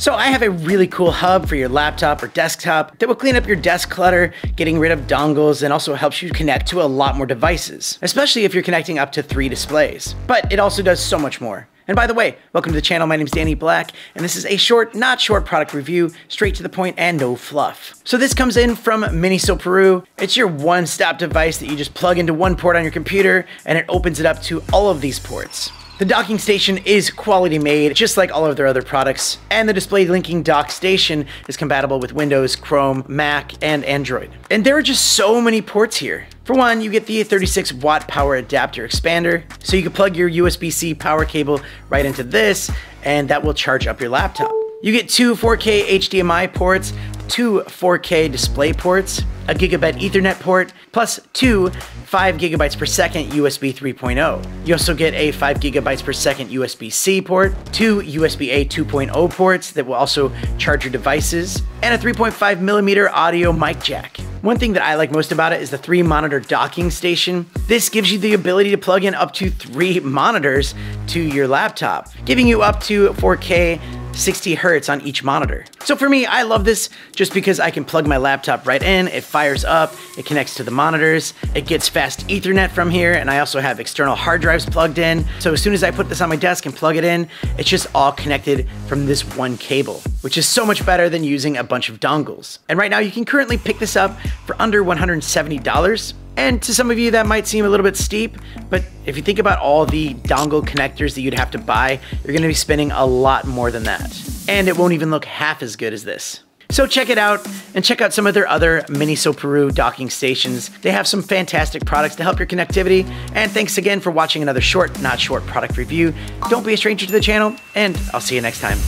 So I have a really cool hub for your laptop or desktop that will clean up your desk clutter, getting rid of dongles, and also helps you connect to a lot more devices, especially if you're connecting up to three displays. But it also does so much more. And by the way, welcome to the channel. My name is Danny Black, and this is a short, not short product review, straight to the point and no fluff. So this comes in from Minisopuru. It's your one-stop device that you just plug into one port on your computer, and it opens it up to all of these ports. The docking station is quality made, just like all of their other products, and the display linking dock station is compatible with Windows, Chrome, Mac, and Android. And there are just so many ports here. For one, you get the 36 watt power adapter expander, so you can plug your USB-C power cable right into this, and that will charge up your laptop. You get two 4K HDMI ports, two 4K display ports, a gigabit ethernet port, plus two 5 gigabytes per second USB 3.0. You also get a 5 gigabytes per second USB-C port, two USB-A 2.0 ports that will also charge your devices, and a 3.5 millimeter audio mic jack. One thing that I like most about it is the three monitor docking station. This gives you the ability to plug in up to three monitors to your laptop, giving you up to 4K 60 hertz on each monitor. So for me, I love this just because I can plug my laptop right in, it fires up, it connects to the monitors, it gets fast ethernet from here, and I also have external hard drives plugged in. So as soon as I put this on my desk and plug it in, it's just all connected from this one cable, which is so much better than using a bunch of dongles. And right now you can currently pick this up for under $170. And to some of you, that might seem a little bit steep, but if you think about all the dongle connectors that you'd have to buy, you're gonna be spending a lot more than that. And it won't even look half as good as this. So check it out and check out some of their other Minisopuru docking stations. They have some fantastic products to help your connectivity. And thanks again for watching another short, not short product review. Don't be a stranger to the channel, and I'll see you next time.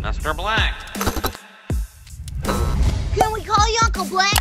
Mr. Black. Can we call you Uncle Black?